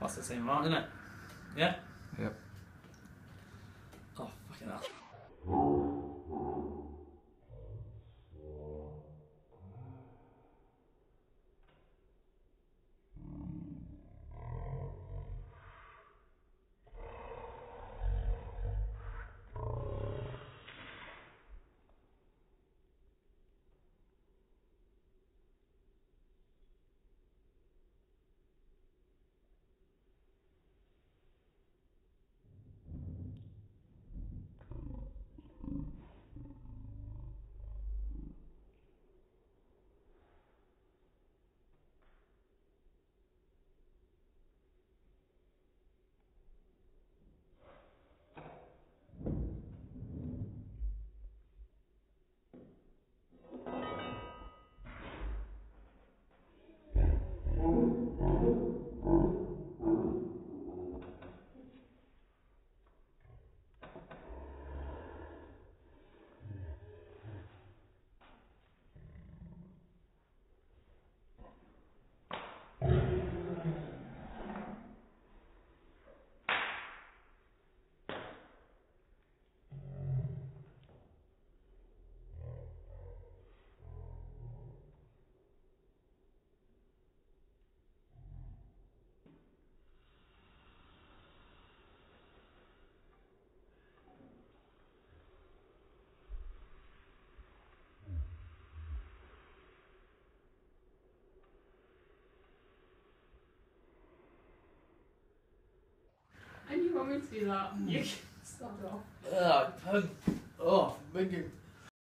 That's the same amount, isn't it? Yeah? Yep. Oh, fucking hell. And you want me to do that? You can start off. Ugh. Oh, making